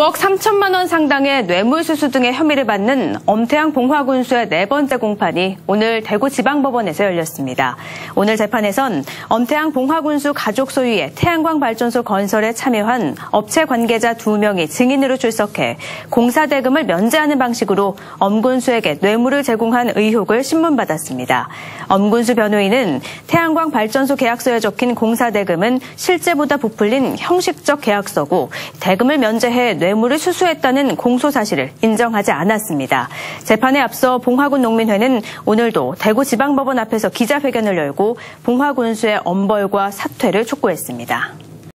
9억 3천만 원 상당의 뇌물수수 등의 혐의를 받는 엄태양 봉화군수의 네 번째 공판이 오늘 대구지방법원에서 열렸습니다. 오늘 재판에선 엄태양 봉화군수 가족 소유의 태양광 발전소 건설에 참여한 업체 관계자 2명이 증인으로 출석해 공사 대금을 면제하는 방식으로 엄군수에게 뇌물을 제공한 의혹을 신문받았습니다. 엄군수 변호인은 태양광 발전소 계약서에 적힌 공사 대금은 실제보다 부풀린 형식적 계약서고 대금을 면제해 뇌 물을 수수했다는 공소 사실을 인정하지 않았습니다. 재판에 앞서 봉화군 농민회는 오늘도 대구지방법원 앞에서 기자회견을 열고 봉화군수의 엄벌과 사퇴를 촉구했습니다.